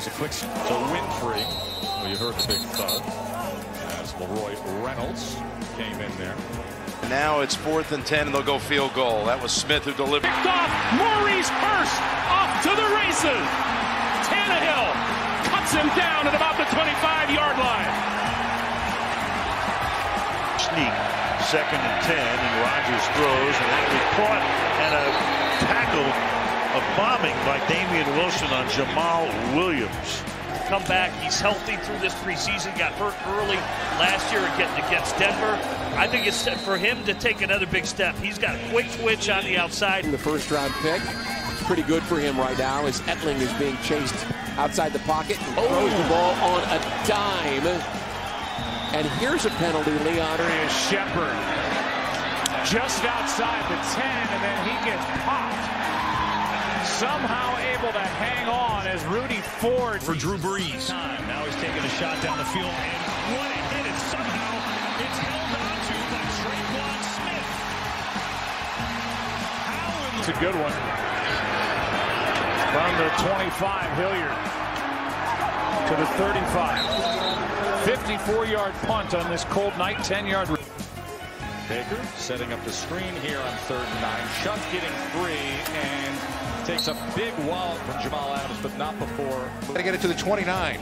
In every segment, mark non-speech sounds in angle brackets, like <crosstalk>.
It's a quick to Winfrey. Well, you heard the big thud as LaRoy Reynolds came in there. Now it's fourth and ten, and they'll go field goal. That was Smith who delivered. Picked off. Maurice Hurst off to the races. Tannehill cuts him down at about the 25-yard line. Sneak, second and ten, and Rodgers throws, and that was caught and a tackle, a bombing by Damien Wilson on Jamaal Williams. Come back, he's healthy through this preseason. Got hurt early last year against Denver. I think it's for him to take another big step. He's got a quick twitch on the outside. In The first round pick. It's pretty good for him right now as Etling is being chased outside the pocket and oh. throws the ball on a dime. And here's a penalty, Leon. Here is Shepard. Just outside the 10, and then he gets popped. Somehow able to hang on as Rudy Ford for Drew Brees. Time. Now he's taking a shot down the field, and what a hit! And somehow it's held on to by Tre'Quan Smith. How it's a good one. From the 25, Hilliard to the 35. 54-yard punt on this cold night, 10-yard. Baker setting up the screen here on third and nine. Shutt getting free and takes a big wallop from Jamal Adams, but not before. To get it to the 29.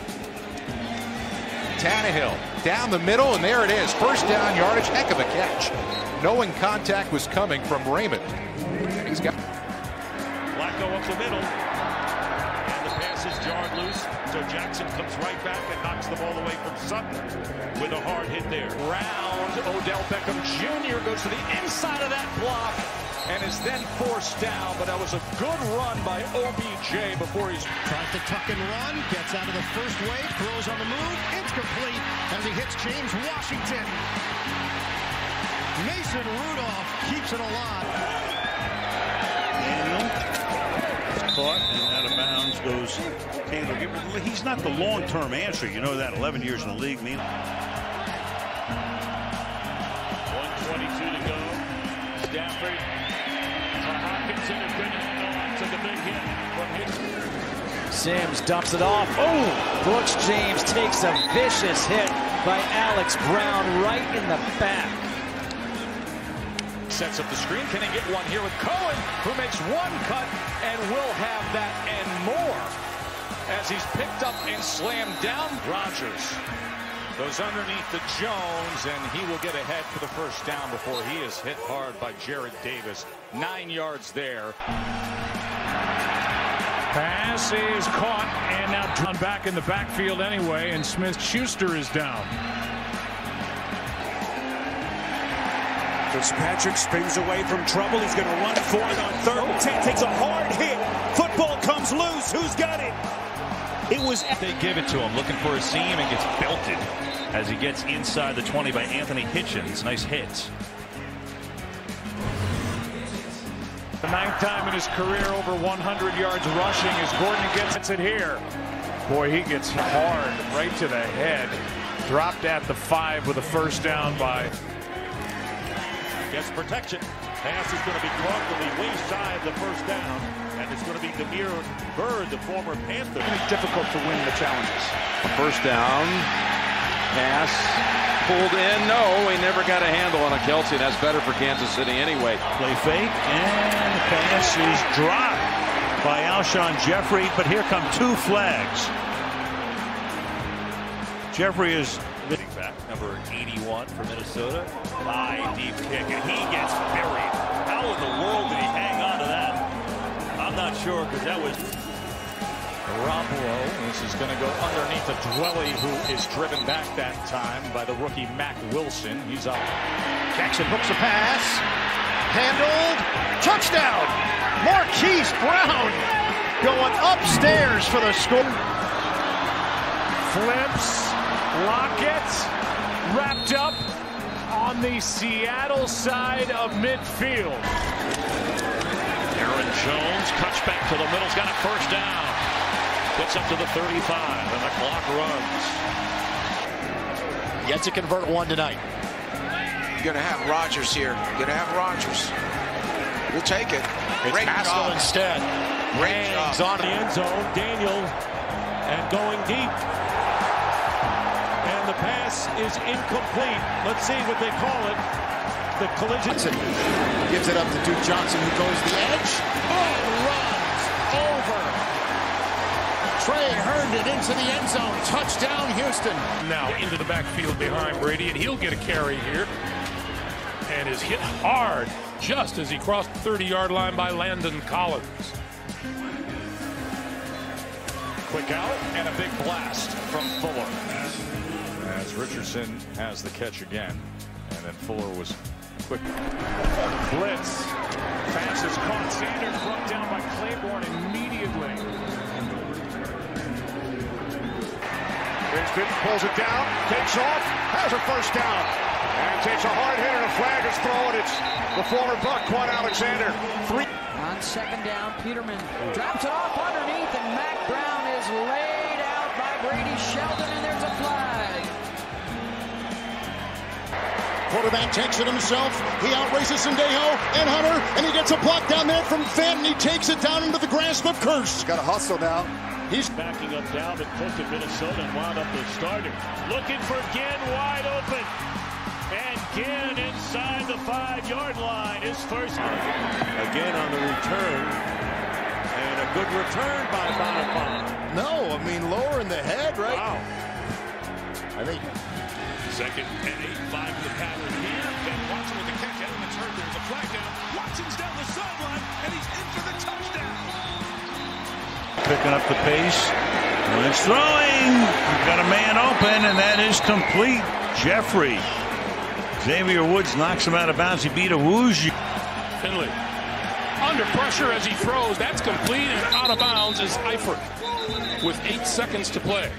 Tannehill down the middle, and there it is. First down yardage. Heck of a catch. Knowing contact was coming from Raymond. And he's got. Flacco up the middle. And the pass is jarred loose. So Jackson comes right back and knocks the ball away from Sutton with a hard hit there. Round Odell Beckham Jr. goes to the inside of that block and is then forced down. But that was a good run by OBJ before he's tries to tuck and run, gets out of the first wave, throws on the move, incomplete as he hits James Washington. Mason Rudolph keeps it alive. Daniel caught and out of bounds goes Taylor He's not the long-term answer. You know that. 11 years in the league. Mean. 122 to go. Stafford Sims dumps it off. Oh! Brooks James takes a vicious hit by Alex Brown right in the back. Sets up the screen. Can he get one here with Cohen, who makes one cut and will have that and more as he's picked up and slammed down. Rodgers goes underneath the Jones, and he will get ahead for the first down before he is hit hard by Jarrad Davis. Nine yards there. Pass is caught and now drawn back in the backfield anyway, and Smith Schuster is down. Fitzpatrick spins away from trouble. He's going to run for it on third and ten. Takes a hard hit. Football comes loose. Who's got it? It was. They give it to him, looking for a seam, and gets belted as he gets inside the 20 by Anthony Hitchens. Nice hit. The ninth time in his career over 100 yards rushing as Gordon gets it here. Boy, he gets hard right to the head. Dropped at the five with a first down by. Gets protection. Pass is going to be caught from the way side the first down. And it's going to be Damiere Byrd, the former Panther. It's difficult to win the challenges. First down. Pass pulled in. No, he never got a handle on a Kelce. That's better for Kansas City anyway. Play fake, and the pass is dropped by Alshon Jeffery, But here come two flags. Jeffrey is back, number 81 for Minnesota. High deep kick, and he gets buried. How in the world did he hang on to that? I'm not sure because that was Garoppolo. This is going to go underneath the Dwelley, who is driven back that time by the rookie Mack Wilson. He's up. Jackson hooks a pass. Handled. Touchdown. Marquise Brown going upstairs for the score. Flips. Lockett wrapped up on the Seattle side of midfield. Aaron Jones cuts back to the middle. He's got a first down. Gets up to the 35, and the clock runs. Yet to convert one tonight. You're going to have Rogers here. You're going to have Rogers. We'll take it. It's Great Haskell job. instead. Great Hangs on the end zone. Daniel And going deep. And the pass is incomplete. Let's see what they call it. The collision. Gives it up to Duke Johnson, who goes the edge. Oh, Trey Hearned it into the end zone. Touchdown, Houston. Now into the backfield behind Brady, and he'll get a carry here. And is hit hard just as he crossed the 30-yard line by Landon Collins. Quick out and a big blast from Fuller. As Richardson has the catch again. And then Fuller was quick. Blitz. Pass is caught. Sanders brought down by Claiborne immediately. Winston pulls it down, takes off, has a first down, and takes a hard hit and a flag is thrown. It's the former Buc, Kwon Alexander. Three. On second down, Peterman drops it off underneath, and Mac Brown is laid out by Brady Sheldon, and there's a flag. Quarterback takes it himself. He outraces Sendejo and Hunter, and he gets a block down there from Fenton. He takes it down into the grasp of Curse. Got a hustle now. He's backing up down and Cook in Minnesota and wound up the starter. Looking for Ginn wide open. And Ginn inside the five-yard line. His first. Again on the return. And a good return by Bonifant. No, I mean lower in the head, right? Wow. I think Second and eight, five to the pattern here. Ben Watson with the catch. Edmonds hurt. There's a flag down. Watson's down the sideline, and he's in for the touchdown. Picking up the pace. And it's throwing. Got a man open, and that is complete. Jeffrey. Xavier Woods knocks him out of bounds. He beat a Woozy. Finley under pressure as he throws. That's complete and out of bounds is Eifert with eight seconds to play.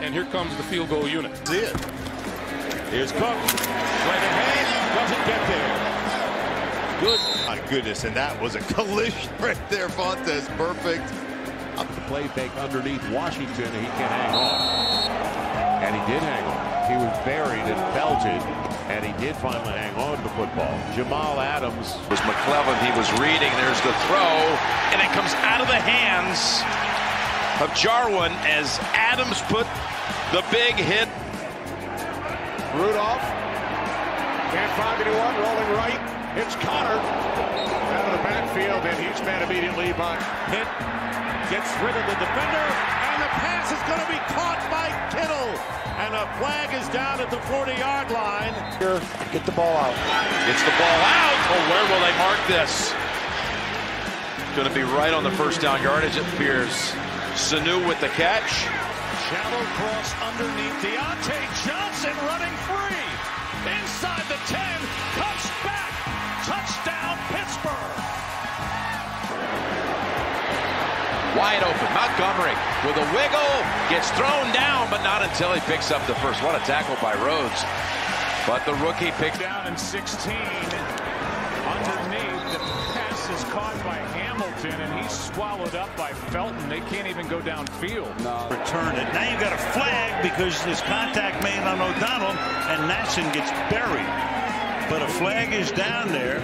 And here comes the field goal unit. see it. Here's Cook. Right ahead. Doesn't get there. Good. My goodness, and that was a <laughs> collision right there, Fontes. Perfect. Up the play fake underneath Washington, and he can hang on. And he did hang on. He was buried and belted, and he did finally hang on to the football. Jamal Adams was McClellan. He was reading. There's the throw, and it comes out of the hands of Jarwin as Adams put the big hit. Rudolph. Can't find anyone. Rolling right. It's Connor. Out of the backfield, and he's met immediately by Hit. Gets rid of the defender. And the pass is going to be caught by Kittle. And a flag is down at the 40-yard line. here. Get the ball out. It's the ball out. Oh, where will they mark this? Going to be right on the first down yardage, it appears. Sanu with the catch. Shallow cross underneath. Diontae Johnson running free. Wide open. Montgomery with a wiggle. Gets thrown down, but not until he picks up the first. What a tackle by Rhodes. But the rookie picked Down in 16. Underneath, the pass is caught by Hamilton, and he's swallowed up by Felton. They can't even go downfield. Return it. Now you've got a flag because there's contact made on O'Donnell, and Natson gets buried. But a flag is down there.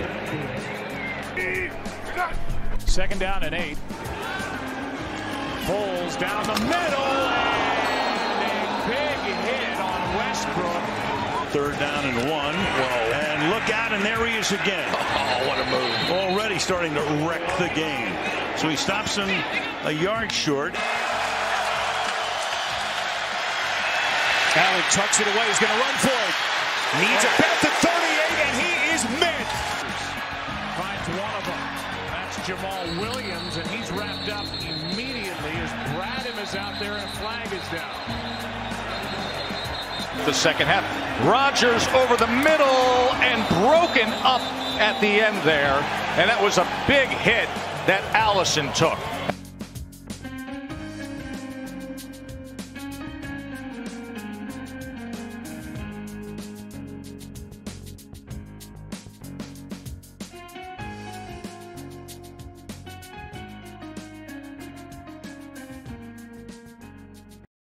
Second down and eight. Foles down the middle, and a big hit on Westbrook. Third down and one. And look out, and there he is again. <laughs> Oh, what a move. Already starting to wreck the game. So he stops him a yard short. Allen tucks it away. He's going to run for it. Needs it oh. back Jamaal Williams, and he's wrapped up immediately as Bradham is out there and a flag is down. The second half. Rodgers over the middle and broken up at the end there. And that was a big hit that Allison took.